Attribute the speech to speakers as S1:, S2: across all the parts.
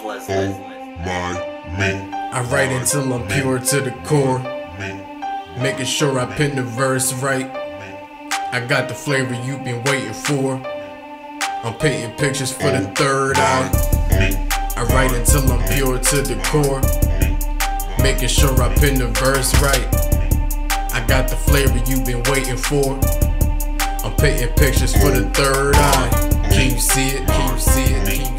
S1: Flizz, Flizz,
S2: my me.
S3: I write until I'm pure to the core, making sure I pin the verse right. I got the flavor you've been waiting for. I'm painting pictures for the third eye. I write until I'm pure to the core, making sure I pin the verse right. I got the flavor you've been waiting for. I'm painting pictures for the third eye. Can you see it? Can you see it? Can you see it?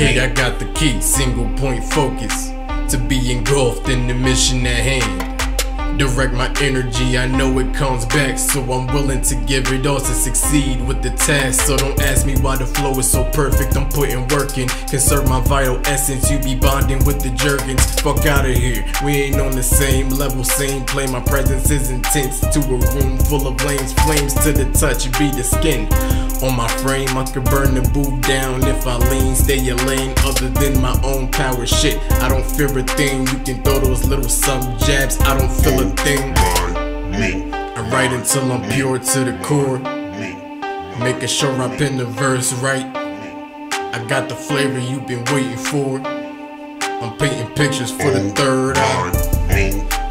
S3: Okay, I got the key, single point focus to be engulfed in the mission at hand. Direct my energy, I know it comes back, so I'm willing to give it all to succeed with the task. So don't ask me why the flow is so perfect, I'm putting work in. Conserve my vital essence, you be bonding with the jerkins. Fuck out of here, we ain't on the same level, same play. My presence is intense to a room full of flames, flames to the touch, be the skin. On my frame, I could burn the booth down if I lean. Stay your lane, other than my own power. Shit, I don't fear a thing. You can throw those little sub jabs, I don't feel a thing. I write until I'm pure to the core, making sure I pin the verse right. I got the flavor you've been waiting for. I'm painting pictures for the third eye.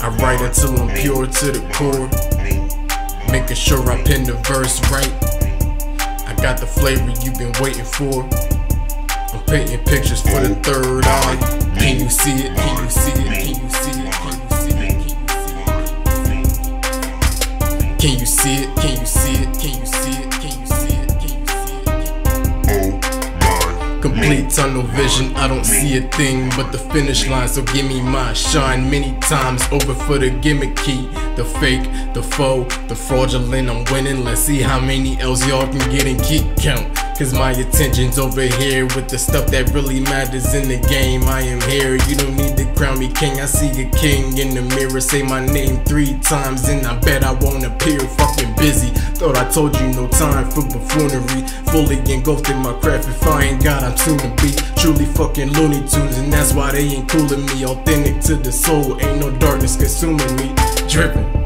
S3: I write until I'm pure to the core, making sure I pin the verse right. Got the flavor you've been waiting for. I'm painting pictures for the third eye. Can you see it? Can you see it? Can you see it? Can you see it? Can you see it? Can you see it? Can you see it? Can you see Complete tunnel vision, I don't see a thing but the finish line. So give me my shine many times over for the gimmicky, the fake, the faux, the fraudulent. I'm winning. Let's see how many L's y'all can get and keep count. Cause my attention's over here with the stuff that really matters in the game. I am here, you don't need to crown me king. I see a king in the mirror, say my name three times, and I bet I won't appear busy. Thought I told you no time for buffoonery. Fully engulfed in my craft, if I ain't God, I'm soon to be. Truly fucking Looney Tunes, and that's why they ain't cooling me. Authentic to the soul, ain't no darkness consuming me. Dripping.